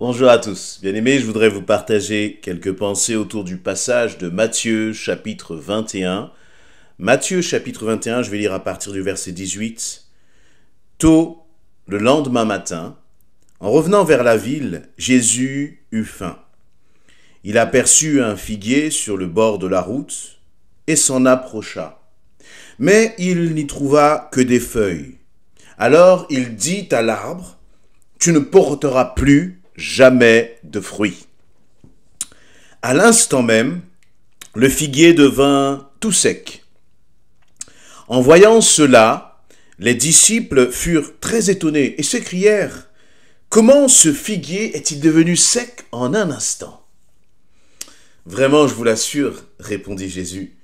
Bonjour à tous. Bien aimés, je voudrais vous partager quelques pensées autour du passage de Matthieu chapitre 21. Matthieu chapitre 21, je vais lire à partir du verset 18. Tôt, le lendemain matin, en revenant vers la ville, Jésus eut faim. Il aperçut un figuier sur le bord de la route et s'en approcha. Mais il n'y trouva que des feuilles. Alors il dit à l'arbre, Tu ne porteras plus jamais de fruits. À l'instant même, le figuier devint tout sec. En voyant cela, les disciples furent très étonnés et s'écrièrent, Comment ce figuier est-il devenu sec en un instant? Vraiment, je vous l'assure, répondit Jésus,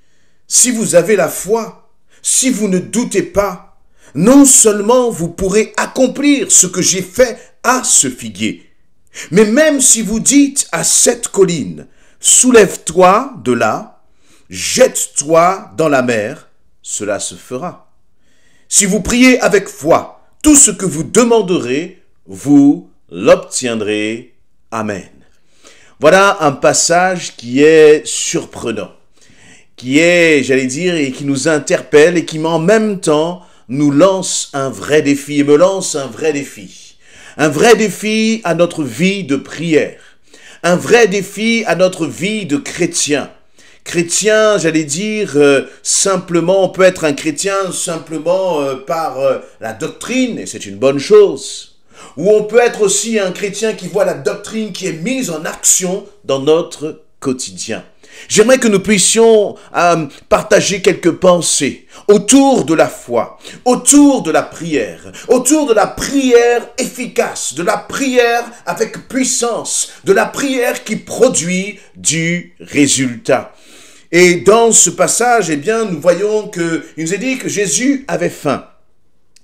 si vous avez la foi, si vous ne doutez pas, non seulement vous pourrez accomplir ce que j'ai fait à ce figuier, mais même si vous dites à cette colline, soulève-toi de là, jette-toi dans la mer, cela se fera. Si vous priez avec foi, tout ce que vous demanderez, vous l'obtiendrez. Amen. Voilà un passage qui est surprenant, qui est, j'allais dire, et qui nous interpelle et qui en même temps nous lance un vrai défi et me lance un vrai défi. Un vrai défi à notre vie de prière. Un vrai défi à notre vie de chrétien. Chrétien, j'allais dire, euh, simplement, on peut être un chrétien simplement euh, par euh, la doctrine, et c'est une bonne chose ou on peut être aussi un chrétien qui voit la doctrine qui est mise en action dans notre quotidien. J'aimerais que nous puissions euh, partager quelques pensées autour de la foi, autour de la prière, autour de la prière efficace, de la prière avec puissance, de la prière qui produit du résultat. Et dans ce passage, eh bien, nous voyons que il nous est dit que Jésus avait faim.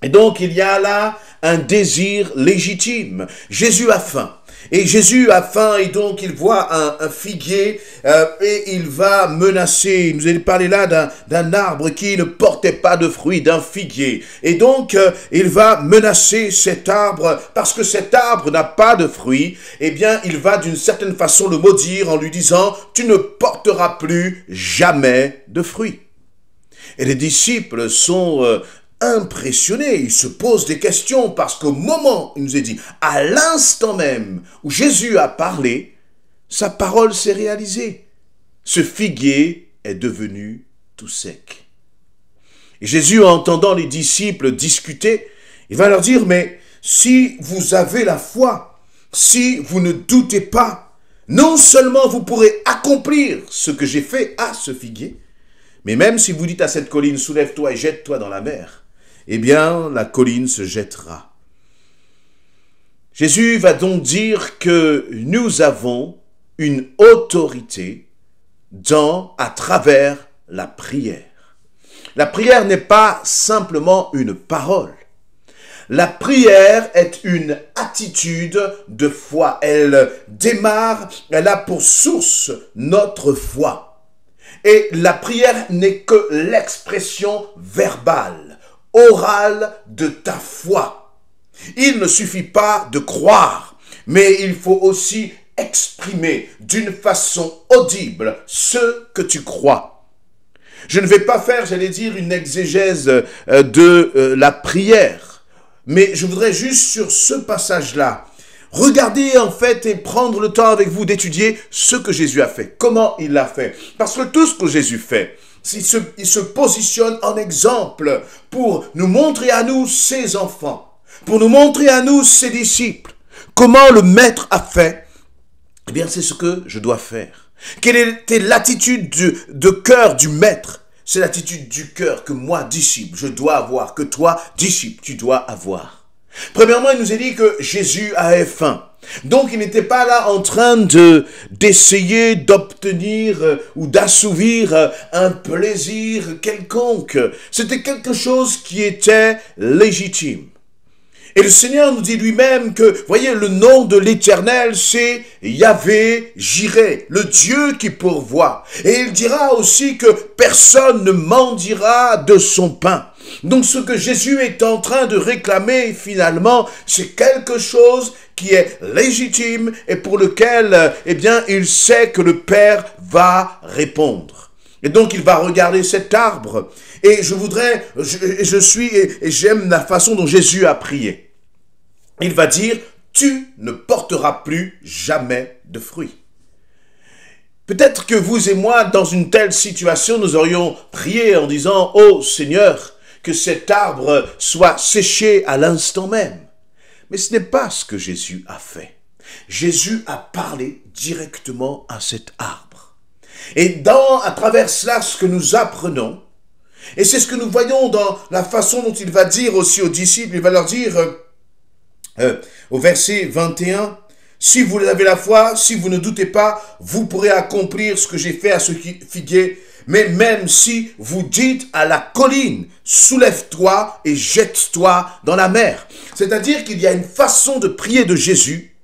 Et donc il y a là un désir légitime. Jésus a faim. Et Jésus a faim et donc il voit un, figuier euh, et il va menacer. Il nous a parlé là d'un arbre qui ne portait pas de fruits, d'un figuier. Et donc euh, il va menacer cet arbre parce que cet arbre n'a pas de fruits. Eh bien il va d'une certaine façon le maudire en lui disant tu ne porteras plus jamais de fruits. Et les disciples sont euh, impressionné, il se pose des questions parce qu'au moment, il nous est dit, à l'instant même où Jésus a parlé, sa parole s'est réalisée. Ce figuier est devenu tout sec. Et Jésus, en entendant les disciples discuter, il va leur dire, mais si vous avez la foi, si vous ne doutez pas, non seulement vous pourrez accomplir ce que j'ai fait à ce figuier, mais même si vous dites à cette colline, soulève-toi et jette-toi dans la mer, eh bien, la colline se jettera. Jésus va donc dire que nous avons une autorité dans, à travers la prière. La prière n'est pas simplement une parole. La prière est une attitude de foi. Elle démarre, elle a pour source notre foi. Et la prière n'est que l'expression verbale orale de ta foi. Il ne suffit pas de croire, mais il faut aussi exprimer d'une façon audible ce que tu crois. Je ne vais pas faire, j'allais dire, une exégèse euh, de euh, la prière, mais je voudrais juste sur ce passage-là, regarder en fait et prendre le temps avec vous d'étudier ce que Jésus a fait, comment il l'a fait. Parce que tout ce que Jésus fait, il se, positionne en exemple pour nous montrer à nous ses enfants, pour nous montrer à nous ses disciples, comment le maître a fait. Eh bien, c'est ce que je dois faire. Quelle était l'attitude de cœur du maître? C'est l'attitude du cœur que moi, disciple, je dois avoir, que toi, disciple, tu dois avoir. Premièrement, il nous a dit que Jésus avait faim. Donc il n'était pas là en train de d'essayer d'obtenir euh, ou d'assouvir euh, un plaisir quelconque. C'était quelque chose qui était légitime. Et le Seigneur nous dit lui-même que, voyez, le nom de l'Éternel, c'est Yahvé Jiré, le Dieu qui pourvoit. Et il dira aussi que personne ne mendira de son pain. Donc ce que Jésus est en train de réclamer finalement, c'est quelque chose qui est légitime et pour lequel, eh bien, il sait que le Père va répondre. Et donc il va regarder cet arbre. Et je voudrais, je, je suis, et j'aime la façon dont Jésus a prié. Il va dire, tu ne porteras plus jamais de fruits. Peut-être que vous et moi, dans une telle situation, nous aurions prié en disant, oh Seigneur, que cet arbre soit séché à l'instant même. Mais ce n'est pas ce que Jésus a fait. Jésus a parlé directement à cet arbre. Et dans, à travers cela, ce que nous apprenons, et c'est ce que nous voyons dans la façon dont il va dire aussi aux disciples, il va leur dire, euh, euh, au verset 21, si vous avez la foi, si vous ne doutez pas, vous pourrez accomplir ce que j'ai fait à ce figuier. Mais même si vous dites à la colline, soulève-toi et jette-toi dans la mer. C'est-à-dire qu'il y a une façon de prier de Jésus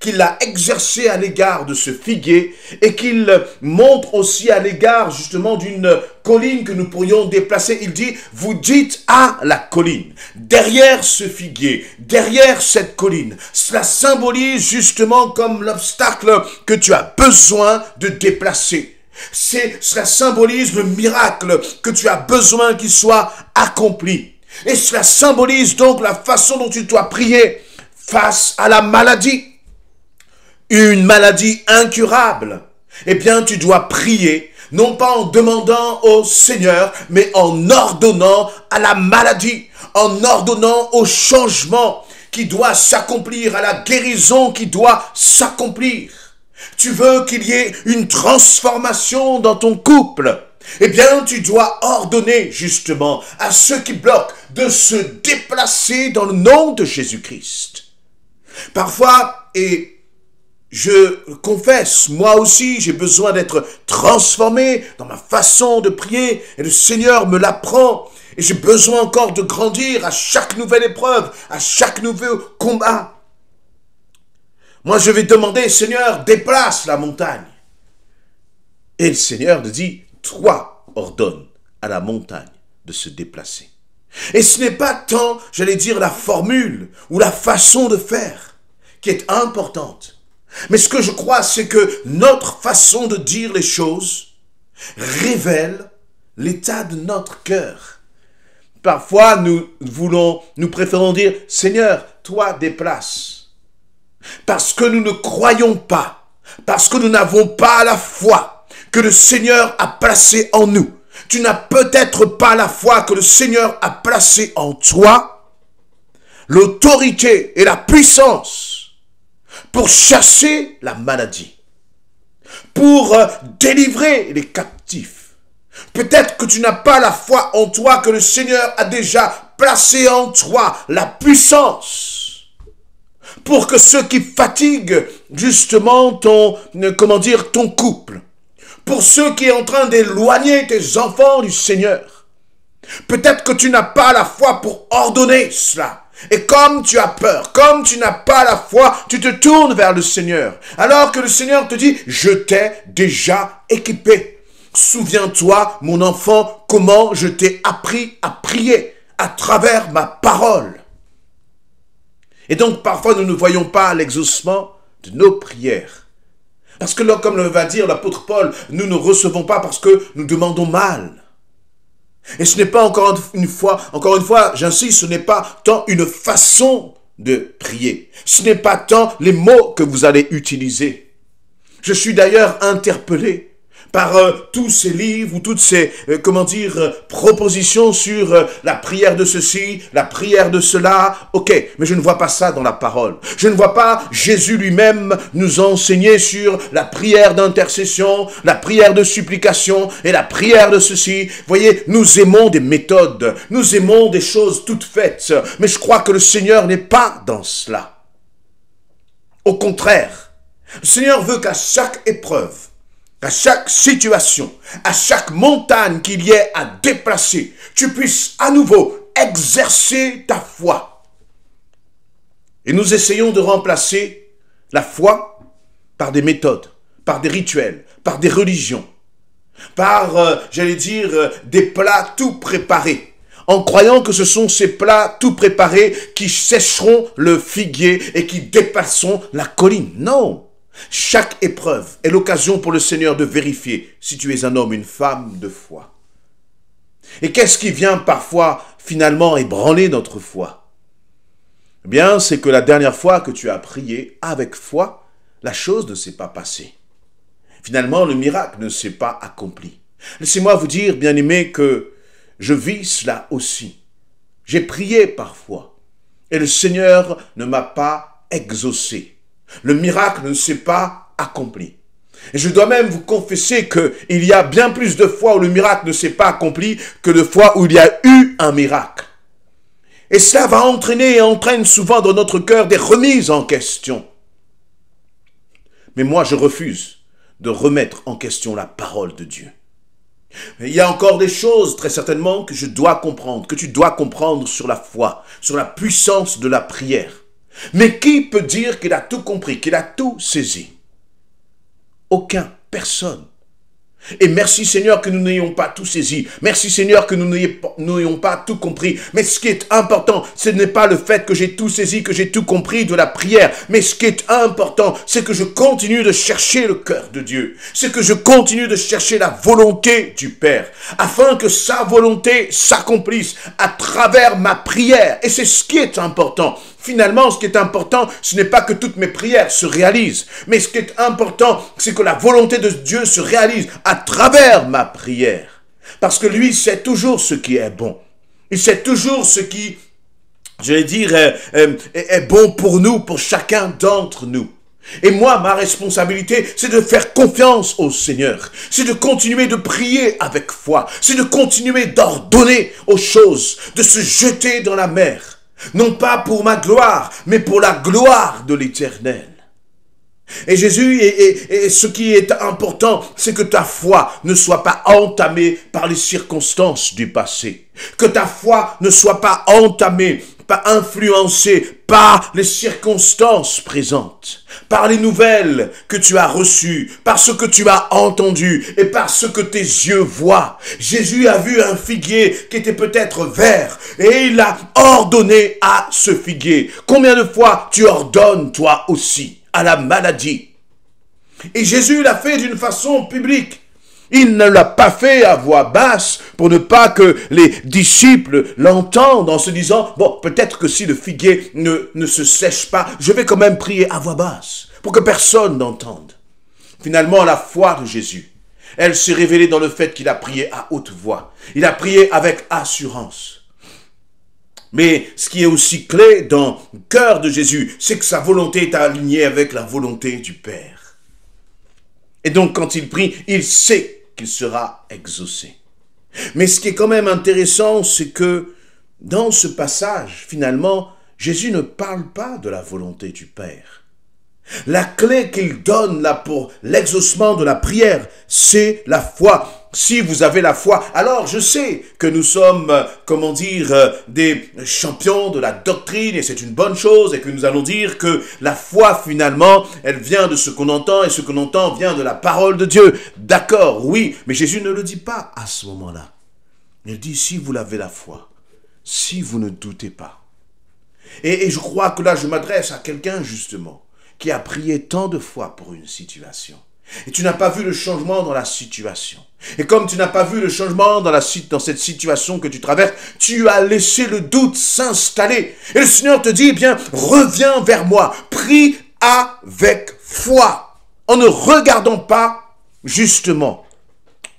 qu'il a exercé à l'égard de ce figuier et qu'il montre aussi à l'égard justement d'une colline que nous pourrions déplacer. Il dit, vous dites à la colline, derrière ce figuier, derrière cette colline, cela symbolise justement comme l'obstacle que tu as besoin de déplacer. C'est, cela symbolise le miracle que tu as besoin qu'il soit accompli. Et cela symbolise donc la façon dont tu dois prier face à la maladie une maladie incurable, eh bien tu dois prier, non pas en demandant au Seigneur, mais en ordonnant à la maladie, en ordonnant au changement qui doit s'accomplir, à la guérison qui doit s'accomplir. Tu veux qu'il y ait une transformation dans ton couple? Eh bien, tu dois ordonner justement à ceux qui bloquent de se déplacer dans le nom de Jésus-Christ. Parfois, et je confesse, moi aussi, j'ai besoin d'être transformé dans ma façon de prier et le Seigneur me l'apprend. Et j'ai besoin encore de grandir à chaque nouvelle épreuve, à chaque nouveau combat. Moi, je vais demander, Seigneur, déplace la montagne. Et le Seigneur dit, toi, ordonne à la montagne de se déplacer. Et ce n'est pas tant, j'allais dire, la formule ou la façon de faire qui est importante mais ce que je crois, c'est que notre façon de dire les choses révèle l'état de notre cœur. Parfois, nous voulons, nous préférons dire, Seigneur, toi déplace. Parce que nous ne croyons pas, parce que nous n'avons pas la foi que le Seigneur a placée en nous. Tu n'as peut-être pas la foi que le Seigneur a placée en toi, l'autorité et la puissance pour chasser la maladie, pour euh, délivrer les captifs. Peut-être que tu n'as pas la foi en toi que le Seigneur a déjà placé en toi. La puissance pour que ceux qui fatiguent justement ton, euh, comment dire, ton couple, pour ceux qui sont en train d'éloigner tes enfants du Seigneur, peut-être que tu n'as pas la foi pour ordonner cela. Et comme tu as peur, comme tu n'as pas la foi, tu te tournes vers le Seigneur. Alors que le Seigneur te dit, je t'ai déjà équipé. Souviens-toi, mon enfant, comment je t'ai appris à prier à travers ma parole. Et donc parfois nous ne voyons pas l'exaucement de nos prières. Parce que là, comme le va dire l'apôtre Paul, nous ne recevons pas parce que nous demandons mal. Et ce n'est pas encore une fois, encore une fois, j'insiste, ce n'est pas tant une façon de prier. Ce n'est pas tant les mots que vous allez utiliser. Je suis d'ailleurs interpellé par euh, tous ces livres ou toutes ces, euh, comment dire, euh, propositions sur la prière de ceci, la prière de cela. Ok, mais je ne vois pas ça dans la parole. Je ne vois pas Jésus lui-même nous enseigner sur la prière d'intercession, la prière de supplication et la prière de ceci. Voyez, nous aimons des méthodes, nous aimons des choses toutes faites, mais je crois que le Seigneur n'est pas dans cela. Au contraire, le Seigneur veut qu'à chaque épreuve, à chaque situation, à chaque montagne qu'il y ait à déplacer, tu puisses à nouveau exercer ta foi. Et nous essayons de remplacer la foi par des méthodes, par des rituels, par des religions, par, euh, j'allais dire, euh, des plats tout préparés, en croyant que ce sont ces plats tout préparés qui sécheront le figuier et qui dépasseront la colline. Non. Chaque épreuve est l'occasion pour le Seigneur de vérifier si tu es un homme, une femme de foi. Et qu'est-ce qui vient parfois finalement ébranler notre foi? Eh bien, c'est que la dernière fois que tu as prié avec foi, la chose ne s'est pas passée. Finalement, le miracle ne s'est pas accompli. Laissez-moi vous dire, bien aimé, que je vis cela aussi. J'ai prié parfois et le Seigneur ne m'a pas exaucé. Le miracle ne s'est pas accompli. Et je dois même vous confesser qu'il y a bien plus de fois où le miracle ne s'est pas accompli que de fois où il y a eu un miracle. Et cela va entraîner et entraîne souvent dans notre cœur des remises en question. Mais moi, je refuse de remettre en question la parole de Dieu. Il y a encore des choses, très certainement, que je dois comprendre, que tu dois comprendre sur la foi, sur la puissance de la prière. Mais qui peut dire qu'il a tout compris, qu'il a tout saisi? Aucun, personne. Et merci Seigneur que nous n'ayons pas tout saisi. Merci Seigneur que nous n'ayons pas tout compris. Mais ce qui est important, ce n'est pas le fait que j'ai tout saisi, que j'ai tout compris de la prière. Mais ce qui est important, c'est que je continue de chercher le cœur de Dieu. C'est que je continue de chercher la volonté du Père. Afin que sa volonté s'accomplisse à travers ma prière. Et c'est ce qui est important. Finalement, ce qui est important, ce n'est pas que toutes mes prières se réalisent, mais ce qui est important, c'est que la volonté de Dieu se réalise à travers ma prière. Parce que lui sait toujours ce qui est bon. Il sait toujours ce qui, je vais dire, est, bon pour nous, pour chacun d'entre nous. Et moi, ma responsabilité, c'est de faire confiance au Seigneur. C'est de continuer de prier avec foi. C'est de continuer d'ordonner aux choses, de se jeter dans la mer non pas pour ma gloire, mais pour la gloire de l'Éternel. Et Jésus, et, ce qui est important, c'est que ta foi ne soit pas entamée par les circonstances du passé. Que ta foi ne soit pas entamée pas influencé par les circonstances présentes, par les nouvelles que tu as reçues, par ce que tu as entendu et par ce que tes yeux voient. Jésus a vu un figuier qui était peut-être vert et il a ordonné à ce figuier. Combien de fois tu ordonnes toi aussi à la maladie? Et Jésus l'a fait d'une façon publique. Il ne l'a pas fait à voix basse pour ne pas que les disciples l'entendent en se disant, bon, peut-être que si le figuier ne, se sèche pas, je vais quand même prier à voix basse pour que personne n'entende. Finalement, la foi de Jésus, elle s'est révélée dans le fait qu'il a prié à haute voix. Il a prié avec assurance. Mais ce qui est aussi clé dans le cœur de Jésus, c'est que sa volonté est alignée avec la volonté du Père. Et donc quand il prie, il sait qu'il sera exaucé. Mais ce qui est quand même intéressant, c'est que dans ce passage, finalement, Jésus ne parle pas de la volonté du Père. La clé qu'il donne là pour l'exaucement de la prière, c'est la foi. Si vous avez la foi, alors je sais que nous sommes, euh, comment dire, euh, des champions de la doctrine et c'est une bonne chose et que nous allons dire que la foi finalement, elle vient de ce qu'on entend et ce qu'on entend vient de la parole de Dieu. D'accord, oui, mais Jésus ne le dit pas à ce moment-là. Il dit si vous l'avez la foi, si vous ne doutez pas. Et, et je crois que là je m'adresse à quelqu'un justement qui a prié tant de fois pour une situation. Et tu n'as pas vu le changement dans la situation. Et comme tu n'as pas vu le changement dans, cette situation que tu traverses, tu as laissé le doute s'installer. Et le Seigneur te dit, eh bien, reviens vers moi, prie avec foi, en ne regardant pas justement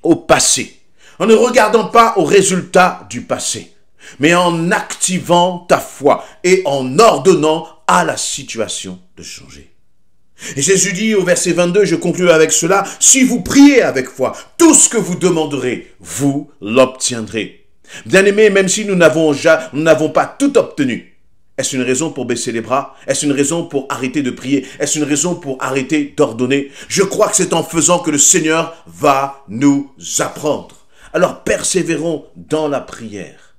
au passé, en ne regardant pas aux résultats du passé, mais en activant ta foi et en ordonnant à la situation de changer. Et Jésus dit au verset 22, je conclue avec cela, si vous priez avec foi, tout ce que vous demanderez, vous l'obtiendrez. Bien aimé, même si nous n'avons n'avons pas tout obtenu, est-ce une raison pour baisser les bras? Est-ce une raison pour arrêter de prier? Est-ce une raison pour arrêter d'ordonner? Je crois que c'est en faisant que le Seigneur va nous apprendre. Alors persévérons dans la prière.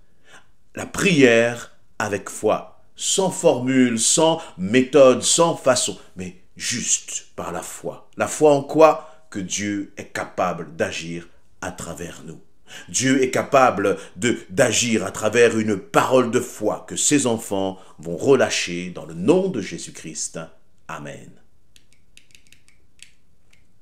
La prière avec foi, sans formule, sans méthode, sans façon, mais juste par la foi. La foi en quoi? Que Dieu est capable d'agir à travers nous. Dieu est capable d'agir à travers une parole de foi que ses enfants vont relâcher dans le nom de Jésus-Christ. Amen.